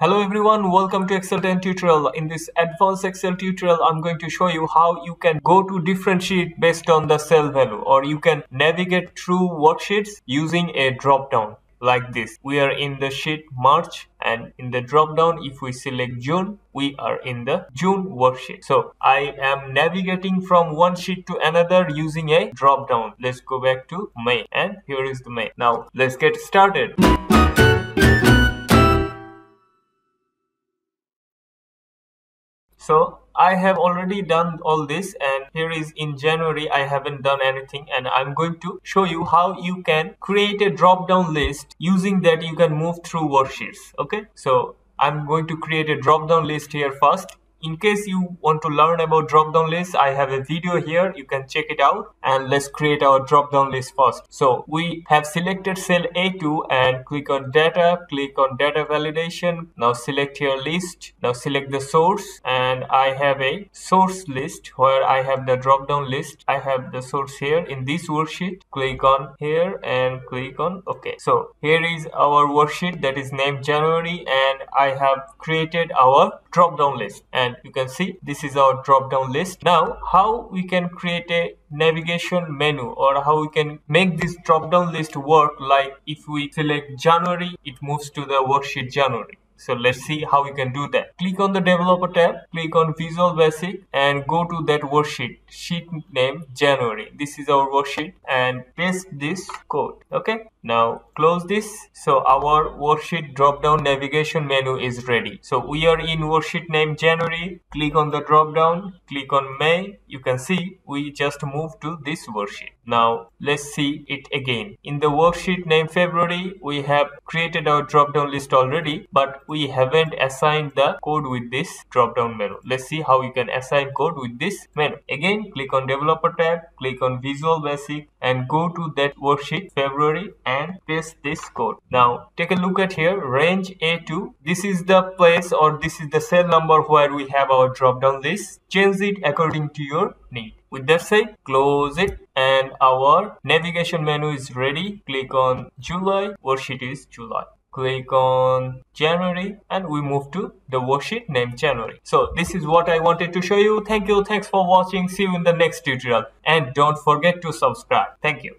Hello everyone, welcome to Excel 10 tutorial. In this advanced Excel tutorial, I'm going to show you how you can go to different sheet based on the cell value or you can navigate through worksheets using a drop down like this. We are in the sheet March and in the drop down if we select June, we are in the June worksheet. So I am navigating from one sheet to another using a drop down. Let's go back to May and here is the May. Now let's get started. So I have already done all this and here is in January I haven't done anything and I'm going to show you how you can create a drop down list using that you can move through worksheets okay? So I'm going to create a drop down list here first in case you want to learn about drop down list i have a video here. You can check it out and let's create our drop down list first. So we have selected cell a2 and click on data click on data validation. Now select your list. Now select the source and i have a source list where i have the drop down list. I have the source here in this worksheet. Click on here and click on ok. So here is our worksheet that is named january and i have created our drop down list. And you can see this is our drop down list. Now how we can create a navigation menu or how we can make this drop down list work like if we select January it moves to the worksheet January so let's see how we can do that. Click on the developer tab, click on Visual Basic and go to that worksheet, sheet name January. This is our worksheet and paste this code. Okay. Now close this. So our worksheet drop down navigation menu is ready. So we are in worksheet name January. Click on the drop down, click on May. You can see we just moved to this worksheet. Now let's see it again. In the worksheet name February, we have created our drop down list already, but we haven't assigned the code with this drop down menu. Let's see how you can assign code with this menu. Again, click on developer tab, click on visual basic and go to that worksheet February and paste this code. Now take a look at here range A2. This is the place or this is the cell number where we have our drop down list. Change it according to your need. With that said, close it and our navigation menu is ready. Click on July, worksheet is July click on January and we move to the worksheet named January. So this is what I wanted to show you. Thank you. Thanks for watching. See you in the next tutorial and don't forget to subscribe. Thank you.